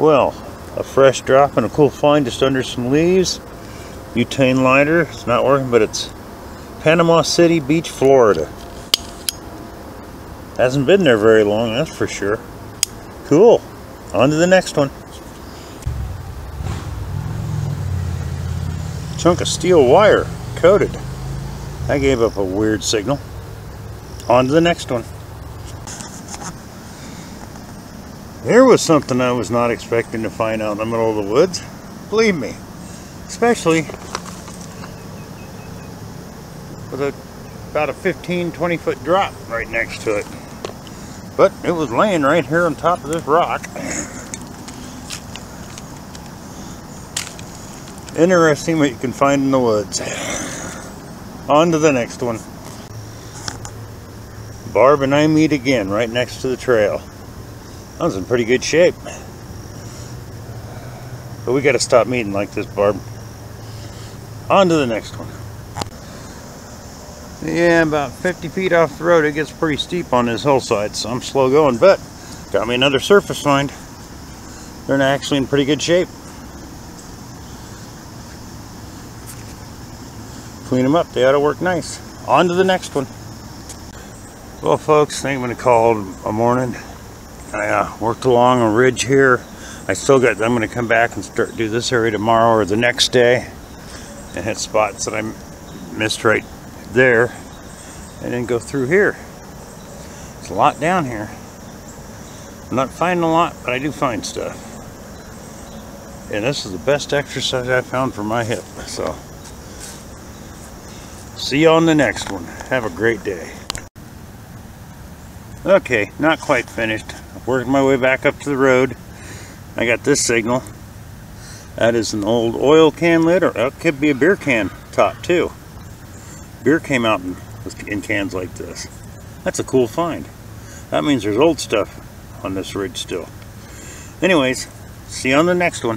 Well, a fresh drop and a cool find just under some leaves. Butane lighter. It's not working, but it's Panama City Beach, Florida. Hasn't been there very long, that's for sure. Cool. On to the next one. Chunk of steel wire, coated. I gave up a weird signal. On to the next one. There was something I was not expecting to find out in the middle of the woods. Believe me. Especially with a, about a 15, 20 foot drop right next to it. But it was laying right here on top of this rock. Interesting what you can find in the woods. On to the next one. Barb and I meet again right next to the trail. I was in pretty good shape. But we got to stop meeting like this, Barb. On to the next one. Yeah, about 50 feet off the road, it gets pretty steep on this hillside, so I'm slow going, but got me another surface find. They're actually in pretty good shape. Clean them up, they ought to work nice. On to the next one. Well, folks, I think I'm going to call it a morning. I uh, worked along a ridge here. I still got, I'm going to come back and start do this area tomorrow or the next day and hit spots that I missed right there and then go through here. It's a lot down here. I'm not finding a lot, but I do find stuff. And this is the best exercise I found for my hip. So, see you on the next one. Have a great day. Okay, not quite finished working my way back up to the road. I got this signal. That is an old oil can lid, or it could be a beer can top too. Beer came out in, in cans like this. That's a cool find. That means there's old stuff on this ridge still. Anyways, see you on the next one.